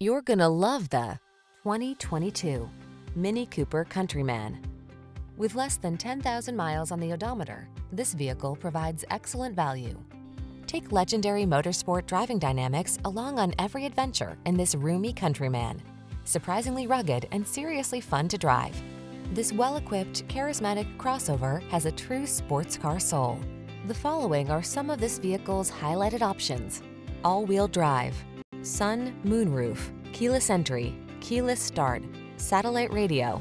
You're gonna love the 2022 Mini Cooper Countryman. With less than 10,000 miles on the odometer, this vehicle provides excellent value. Take legendary motorsport driving dynamics along on every adventure in this roomy Countryman. Surprisingly rugged and seriously fun to drive. This well-equipped, charismatic crossover has a true sports car soul. The following are some of this vehicle's highlighted options. All-wheel drive, sun, moonroof, keyless entry, keyless start, satellite radio,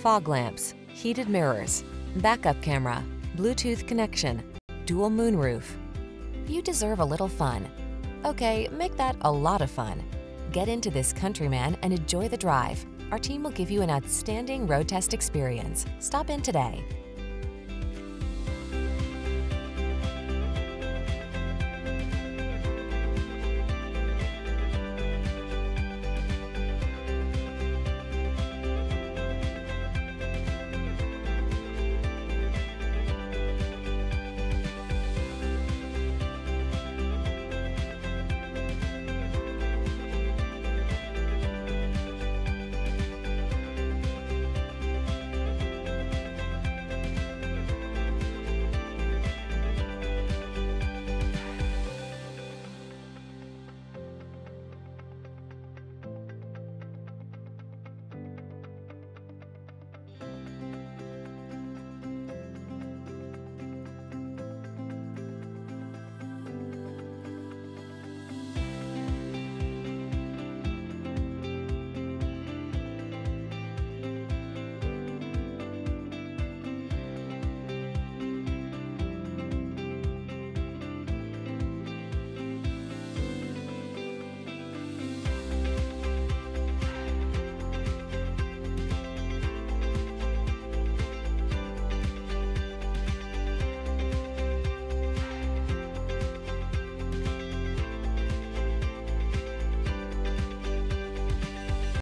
fog lamps, heated mirrors, backup camera, Bluetooth connection, dual moonroof. You deserve a little fun. Okay, make that a lot of fun. Get into this Countryman and enjoy the drive. Our team will give you an outstanding road test experience. Stop in today.